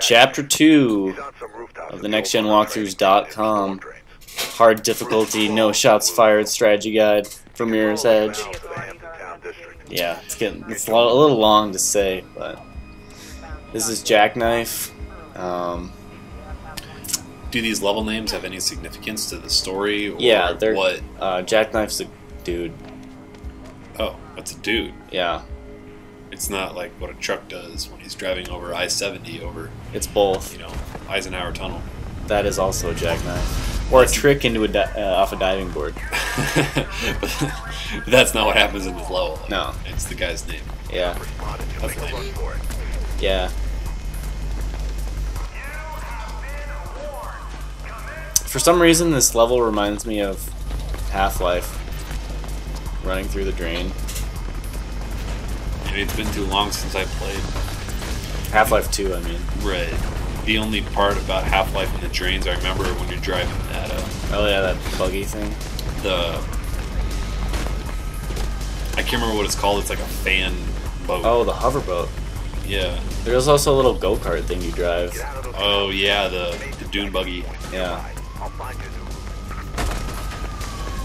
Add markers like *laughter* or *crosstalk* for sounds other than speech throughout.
Chapter 2 He's on some rooftops of the nextgenwalkthroughs.com. Hard difficulty, no shots fired strategy guide from Mirror's Edge. South of the Hampton Town District. Yeah, it's getting it's a, a little long to say, but this is Jacknife. Um, Do these level names have any significance to the story? Or Yeah, they're- what? uh, Jacknife's a dude. Oh, that's a dude. Yeah, It's not like what a truck does when he's driving over I seventy over, it's both. you know, Eisenhower Tunnel. That is also a Jackknife, or a trick into a di- uh, off a diving board. but *laughs* that's not what happens in this level. No. it's the guy's name. Yeah, That's make a run lame. yeah. For some reason, this level reminds me of Half-Life. Running through the drain. And it's been too long since I played Half-Life 2, I mean. Right. The only part about Half Life and the drains I remember when you're driving that uh, Oh yeah, that buggy thing. the I can't remember what it's called. It's like a fan boat. Oh, the hover boat. yeah. There's also a little go-kart thing you drive. Get out of those Oh yeah, the, the dune buggy. Yeah. I'll find you.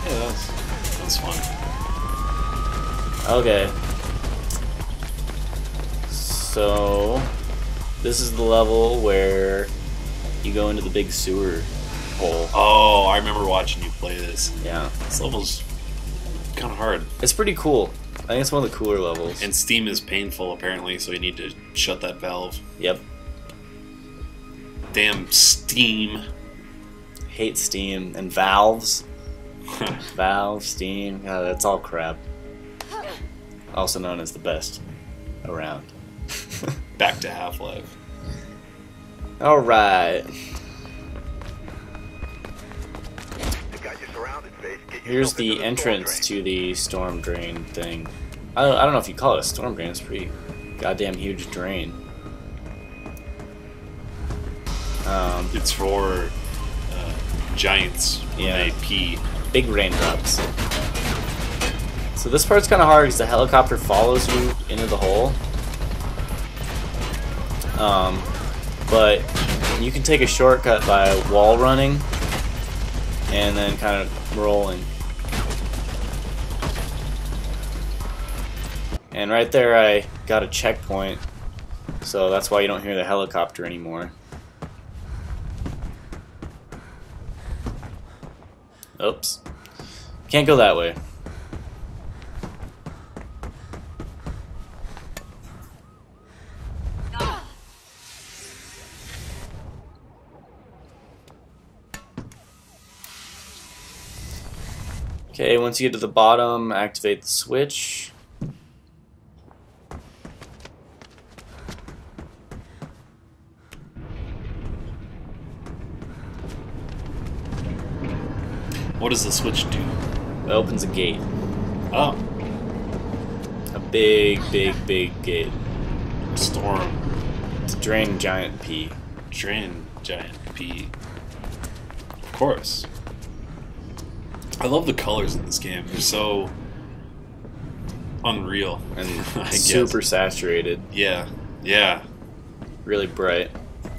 Yeah, that's that's fun. Okay. So, this is the level where you go into the big sewer hole. Oh, I remember watching you play this. Yeah. This level's kind of hard, It's pretty cool. I think it's one of the cooler levels. and steam is painful apparently, so you need to shut that valve. Yep. Damn steam. Hate Steam and valves. *laughs* Valve, Steam, yeah, that's all crap. Also known as the best around. *laughs* Back to Half Life. Alright. They got you surrounded, Faith. Get Here's the entrance to the storm drain thing. I don't, I don't know if you call it a storm drain. It's pretty goddamn huge drain. Um, It's for giants when Yeah. they pee. big raindrops. So this part's kind of hard because the helicopter follows you into the hole. Um, but you can take a shortcut by wall running and then kind of rolling. And right there I got a checkpoint, so that's why you don't hear the helicopter anymore. Oops. Can't go that way. Okay, once you get to the bottom, activate the switch. What does the switch do? It opens a gate. Oh, A big, big, big gate. storm. To drain giant pee. Drain giant pee. Of course. I love the colors in this game. They're so unreal. *laughs* And super saturated. Yeah. Yeah. Really bright.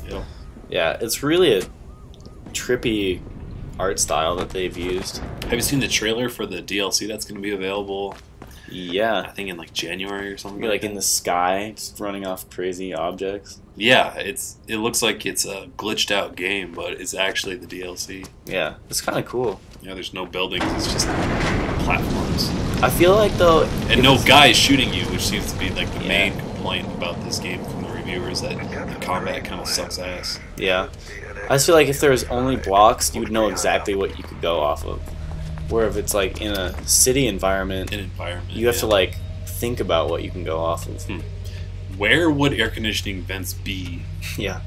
Yep. Yeah, it's really a trippy art style that they've used. Have you seen the trailer for the DLC that's going to be available? Yeah, I think in like January or something. You're like in the sky, just running off crazy objects. Yeah, it's it looks like it's a glitched out game, but it's actually the DLC. Yeah, it's kind of cool. Yeah, there's no buildings; it's just platforms, I feel like though, and no guys shooting you, which seems to be like the Yeah. main complaint about this game from the reviewers that the combat kind of sucks ass. yeah, I just feel like if there was only blocks, you would know exactly what you could go off of. Where if it's like in a city environment, In environment, you have to like think about what you can go off of. Hmm. Where would air conditioning vents be? Yeah.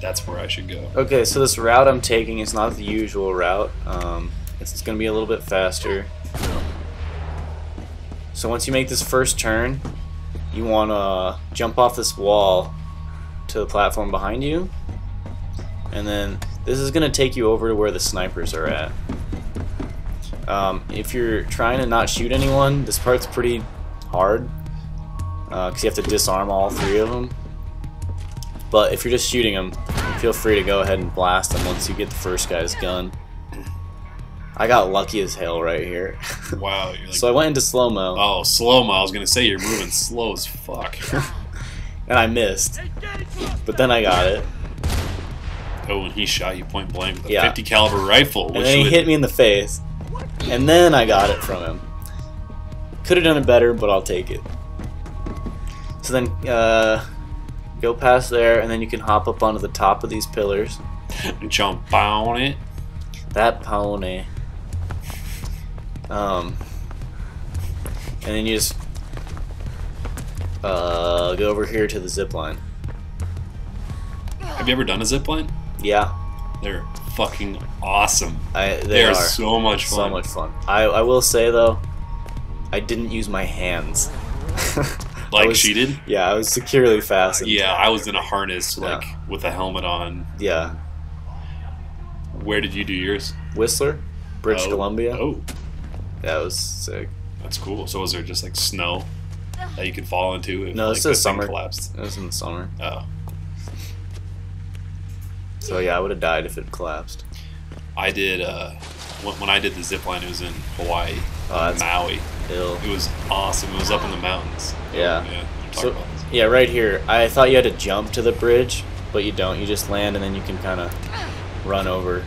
That's where I should go. Okay, so this route I'm taking is not the usual route. Um, it's going to be a little bit faster. So once you make this first turn, you want to jump off this wall to the platform behind you. And then this is going to take you over to where the snipers are at. Um, if you're trying to not shoot anyone, this part's pretty hard because you have to disarm all three of them. But if you're just shooting them, feel free to go ahead and blast them once you get the first guy's gun. I got lucky as hell right here. *laughs* Wow. You're like, so I went into slow mo oh, slow mo. I was gonna say you're moving slow as fuck. *laughs* and I missed, but then I got it. Oh, and he shot you point blank with a Yeah. 50 caliber rifle. And then he would- hit me in the face. And then I got it from him. Could have done it better, but I'll take it. So then, uh, go past there, and then you can hop up onto the top of these pillars. *laughs* And jump on it. That pony. Um, and then you just uh, go over here to the zip line. Have you ever done a zip line? Yeah, They're fucking awesome. I, they, They, are, are so much fun. so much fun. I, I will say though, I didn't use my hands. *laughs* Like was- she did. Yeah, I was securely fastened. Yeah, I was in a harness, Yeah. like with a helmet on. Yeah. Where did you do yours? Whistler, British Oh, Columbia. Oh, That was sick. that's cool. So was there just like snow that you could fall into? If, No, like, this the is summer. collapsed. It was in the summer. Oh, So yeah, I would have died if it collapsed. I did. Uh, when, when I did the zip line, it was in Hawaii, Oh, Maui. ill. It was awesome. It was up in the mountains. Yeah. Yeah. So yeah, right here. I thought you had to jump to the bridge, but you don't. You just land and then you can kind of run over.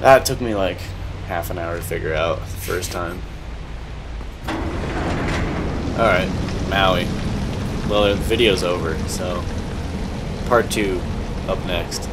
That took me like half an hour to figure out the first time. All right, Maui. Well, the video's over, so part two up next.